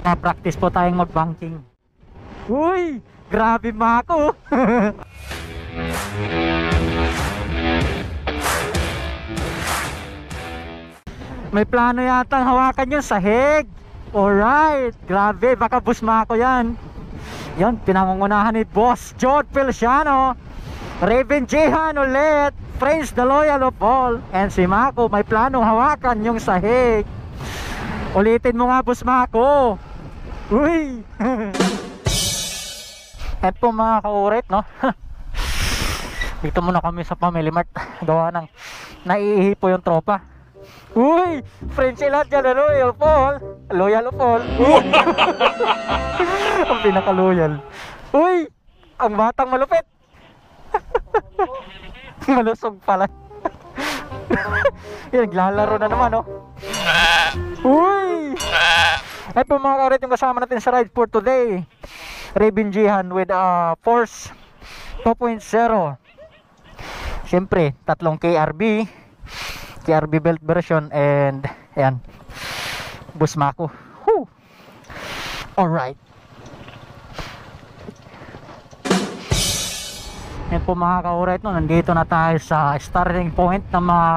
Pa-practice po tayong mag-banking. Uy! Grabe mako! May plano yata hawakan yung sahig. Alright, grabe, baka busmako yan. Yan, pinangungunahan ni Boss John Feliciano. Raven Jehan ulit. Friends the loyal of all. And si Mako, may plano hawakan yung sahig. Ulitin mo nga, Boss Mako. Uy! Po mga kaurit, no? Dito muna kami sa Family Mart. Gawa ng naiihi po yung tropa. Uy! French lahat dyan, ano? Loyal Paul. Loyal Paul. ang pinaka-loyal. Uy! Ang batang malupit. Malusog pala. Yan, naglalaro na naman, oh. Uy! Ay po mga kaurit yung kasama natin sa ride for today. Raven Jihan with uh, Force 2.0. Siyempre, tatlong KRB. KRB belt version and ayan. Busmako. Whew. Alright. Yan po mga kaurit no, nandito na tayo sa starting point ng mga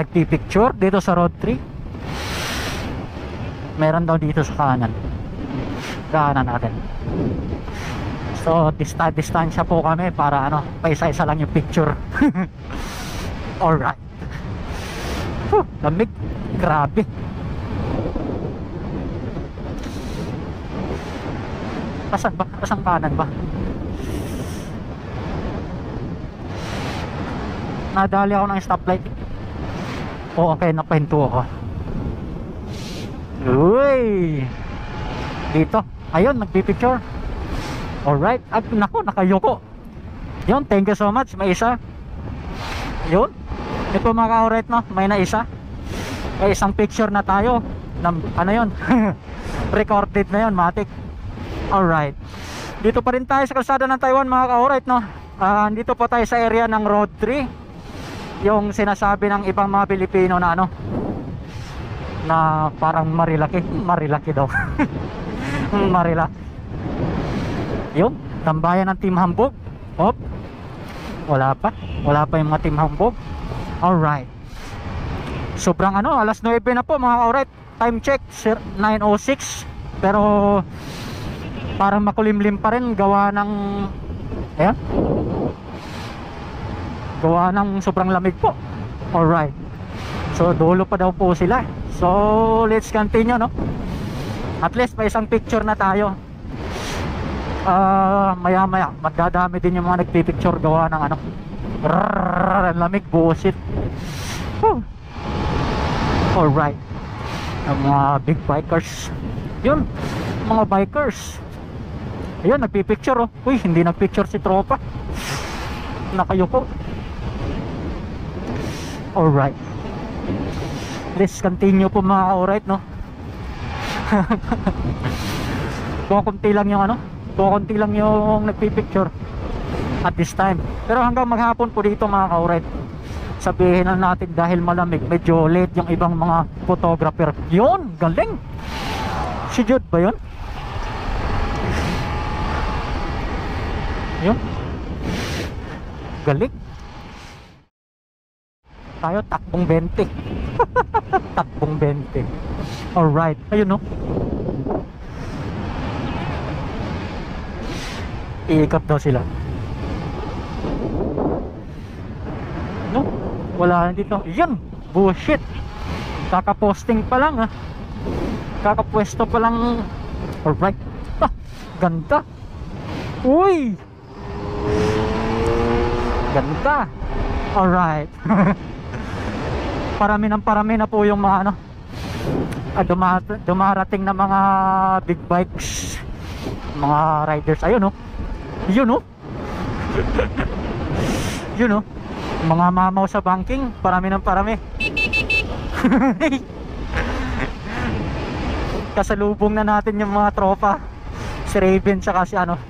nagpipicture dito sa road 3 meron daw dito sa kanan kanan natin so dista distansya po kami para ano paisa-isa lang yung picture alright Huh, lamig grabe Asan ba? Asan kanan ba? Nadali ako ng stoplight. Oo, okay, napahinto ako. Uy! Dito. Ayun, nagpipicture. Alright. At nako, nakayoko. Yun, thank you so much. May isa. Yun. Ito mga ka-alright no, may na isa. May isang picture na tayo. Nam, ano yun? Recorded na yun, matik. Alright. Dito pa rin tayo sa kalsada ng Taiwan mga ka-alright no. Uh, dito po tayo sa area ng Road 3 yung sinasabi ng ibang mga Pilipino na ano na parang marilaki marilaki daw. Marila. Yun tambayan ng team hambog op. Wala pa wala pa yung mga team hambog alright. Sobrang ano alas 9 na po mga alright time check 9.06 pero parang makulimlim pa rin gawa ng ayan. Gawa ng sobrang lamig po. Alright. So dulo pa daw po sila so let's continue no at least may isang picture na tayo uh, maya maya magdadami din yung mga nagpipicture gawa ng ano Rrrr, lamig bullshit Whew. alright ang mga big bikers yun mga bikers ayun nagpipicture oh uy hindi nagpicture si tropa nakayuko Alright. Let's continue po mga alright no. Kukunti lang yung ano, kukunti lang yung nagpipicture at this time. Pero hanggang maghapon po dito mga ka-alright. Sabihin na natin dahil malamig, medyo late yung ibang mga photographer. Yun, galing. Si Jude ba yun? Yun. Galing tayo takbong 20 takbong 20 alright. Ayun no? Iikot daw sila. No? Wala na dito. Yan! Bullshit! Kakaposting pa lang ha kakapwesto pa lang. Alright. Ah, ganda. Uy! Ganda. Alright parami ng parami na po yung mga ano ah, duma dumarating na mga big bikes mga riders. Ayun oh. Yun oh. Yun oh. Mga mamaw sa banking parami ng parami. Kasalubong na natin yung mga tropa. Si Raven saka si ano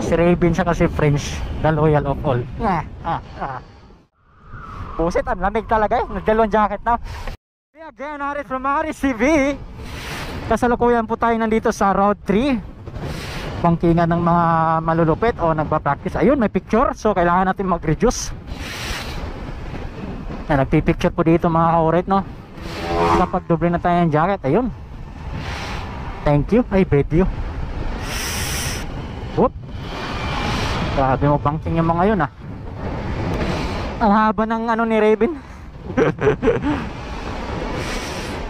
si Raven saka si French the loyal of all. Ah, ah, ah. Pusit, ang lamig talaga eh. Nagdalawang jacket na. Again, Aris from Aris TV. Kasalukuyan po tayo nandito sa Road 3 Pangkingan ng mga malulupit o nagpa-practice. Ayun, may picture. So, kailangan natin mag-reduce. Na nagpipicture po dito mga kaurit no? Kapag doble na tayo ng jacket. Ayun. Thank you. Ay video whoop. Grabe mo banking yung mga yun ah ang haba ng ano ni Raven.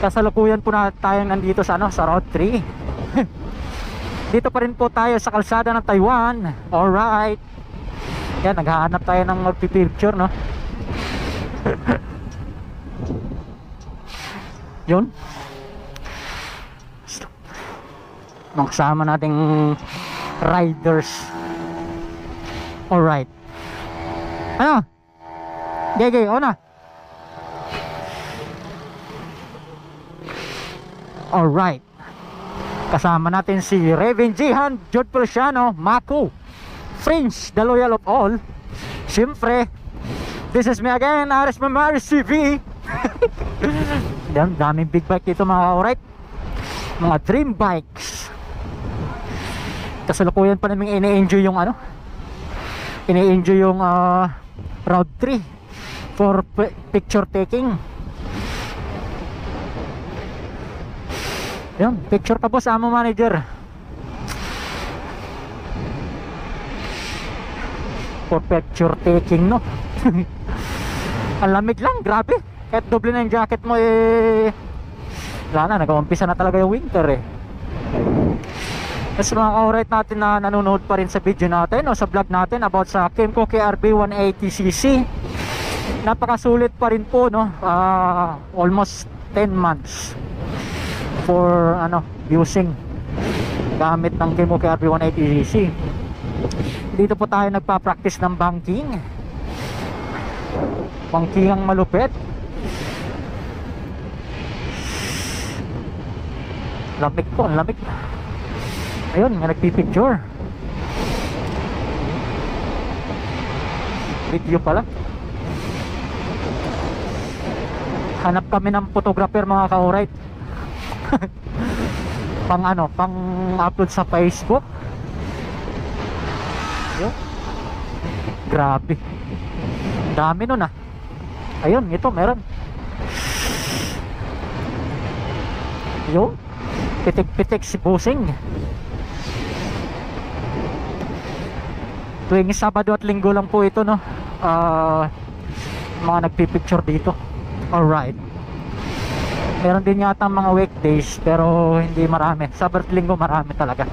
Kasalukuyan po na tayo nandito sa ano sa road 3 dito pa rin po tayo sa kalsada ng Taiwan. Alright. Yan naghahanap tayo ng magpipicture no? Yun. Mga kasama nating riders. Alright. Ano gege o na. Alright kasama natin si Raven Jihan Jude Feliciano Mako Fringe the loyal of all. Syempre This is me again, Aris Mamaris TV Yan, daming big bike dito mga alright Mga dream bikes. Kasalukuyan pa namin ini-enjoy yung ano? Ini-enjoy yung uh, Road 3 For pi- picture taking Yan, picture ka boss, amo manager For picture taking no Ang lang, grabe. Kahit doble na yung jacket mo eh wala na, nag-umpisa na talaga yung winter eh. Tapos mga ka-alright natin na nanonood pa rin sa video natin o sa vlog natin about sa Kemco KRB 180cc. Napakasulit pa rin po no. Ah, almost 10 months for ano, using gamit ng Kemco KRB 180cc. Dito po tayo nagpa-practice ng banking. Pangkingang malupit. Lamig po, ang lamig. Ayun, may nagpipicture. Video pala hanap kami ng photographer mga ka-alright. Pang ano, pang upload sa Facebook. Yun grabe. Dami nun ah. Ayun ito meron. Yun pitik pitik si busing. Tuwing Sabado at Linggo lang po ito no? Ah, mga nagpipicture dito alright. Meron din yata mga weekdays pero hindi marami. Sabado at Linggo marami talaga.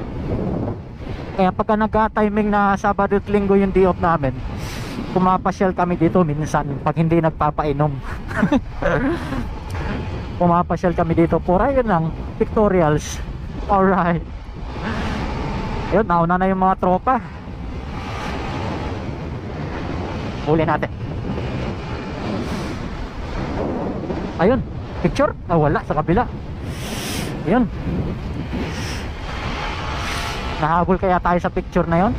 Kaya pagka nagka-timing na Sabado at Linggo yung day off namin pumapasyal kami dito minsan pag hindi nagpapainom. Pumapasyal kami dito pura yun lang pictorials. Alright. Yun nauna na yung mga tropa. Huli natin ayun picture ah wala sa kabila ayun nahabol kaya tayo sa picture na yon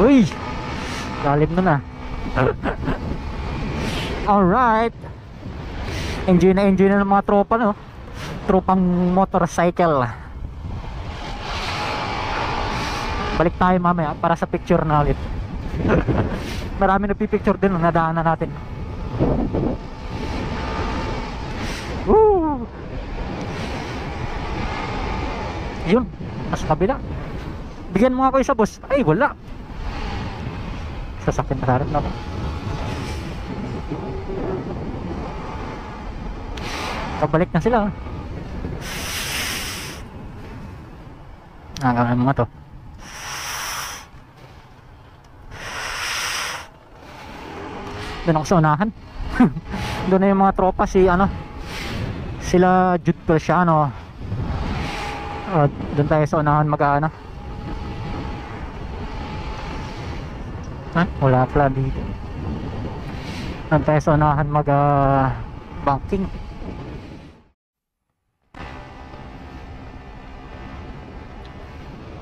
Uy! Lalim nun ah. Alright. Enjoy na enjoy na ng mga tropa no. Tropang motorcycle. Balik tayo mamaya para sa picture na ulit. Marami nagpipicture din no, nadaanan natin. Woo! Yun, nasa kabila. Bigyan mo nga ako isa boss. Ay, wala. Sasakyan na harap na ako. Na sila. oh. Nakakamain mga to. Doon ako sa unahan. Doon na yung mga tropa si ano sila Jude Feliciano uh, doon tayo sa unahan mag ano ha? wala pala dito. Doon tayo sa unahan mag uh, banking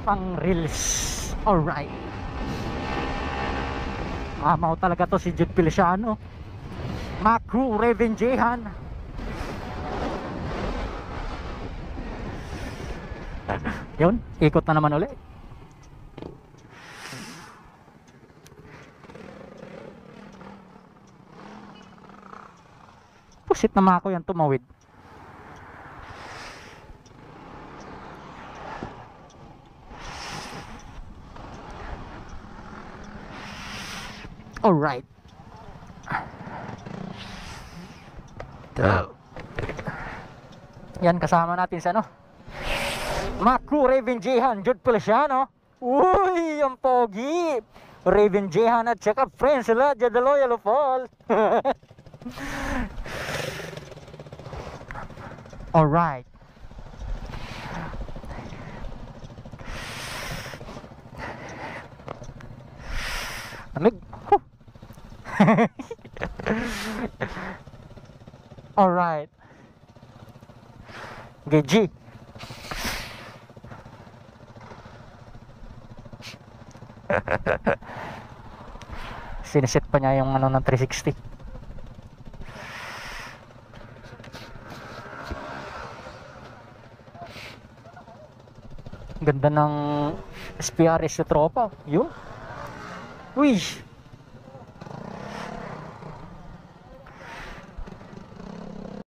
pang reels alright mamaw talaga to si Jude Feliciano Macru Revengehan. Yun, ikot na naman ulit. Pusit naman ako yan tumawid. Alright. Yan kasama natin sa ano. Maku Revengehan, Jude Feliciano. Uy, ang pogi. Revengehan at saka friends sila, dyan the loyal of all. Alright. Amig. Alright. Okay, G. Siniset pa niya yung ano ng 360. Ganda ng SPRS sa tropa. Yun. Uy.